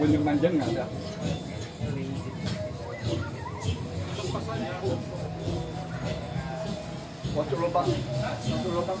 Bunyi manjang nggak ada. Waktu lubang, waktu lubang,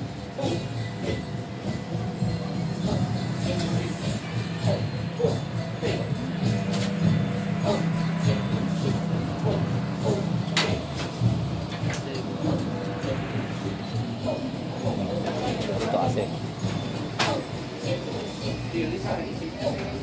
어.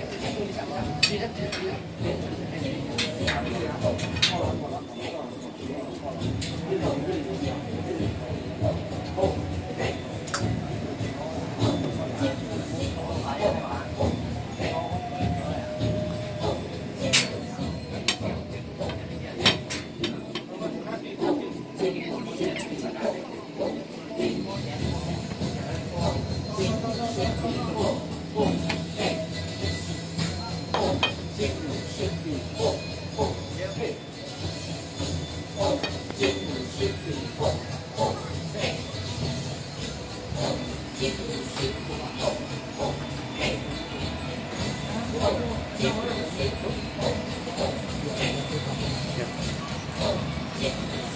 어, 어. Yeah.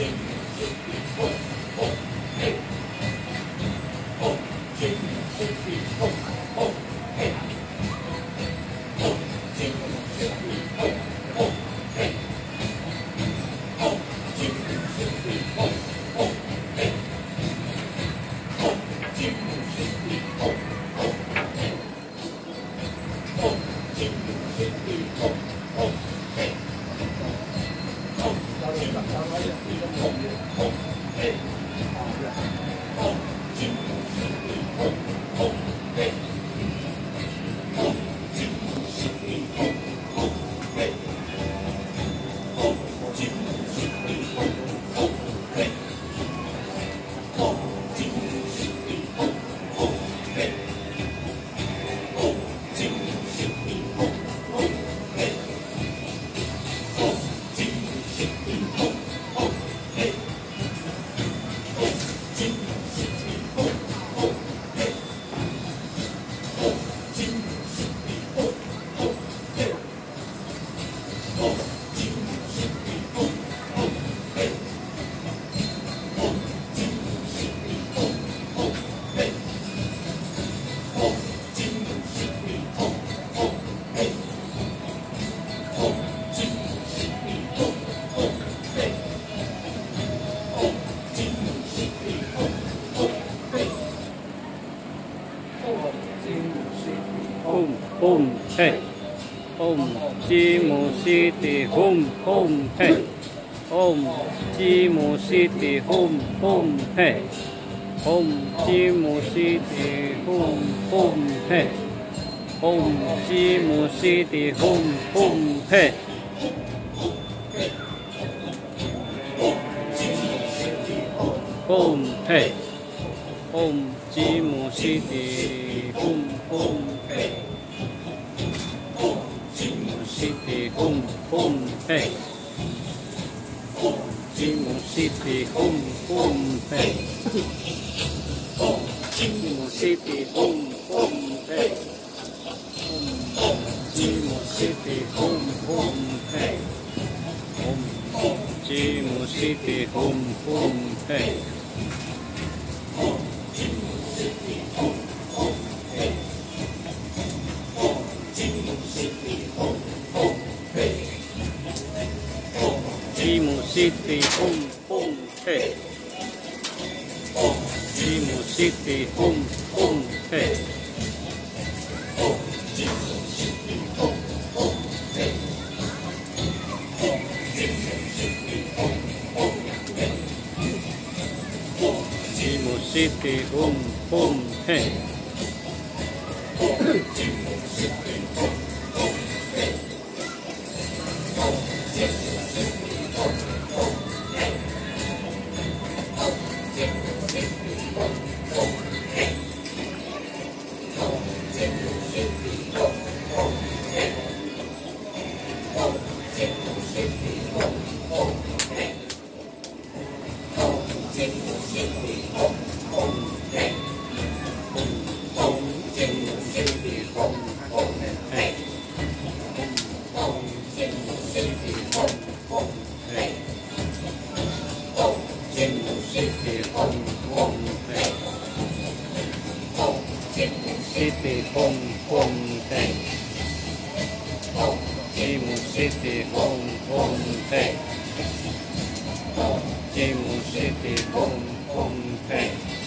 Oh, Oh. ホンヘイホンチもしてホンホンヘイホンチもしてホンホンヘイホンチもしてホンホンヘイホンチもしてホンホンヘイホンヘイホンチもしてホンホンヘイ City Home Home Hey Jimu City Home Home Hey Jimu City Home Home Hey Jimu City Home Home Hey Jimu City Home Home Hey Jimu City Home Home Hey. Oh, Jimu City Home Home Hey. Oh, Jimu City Hum Hum Hey Hey Jimu City Home Hey Jimu City Home Hey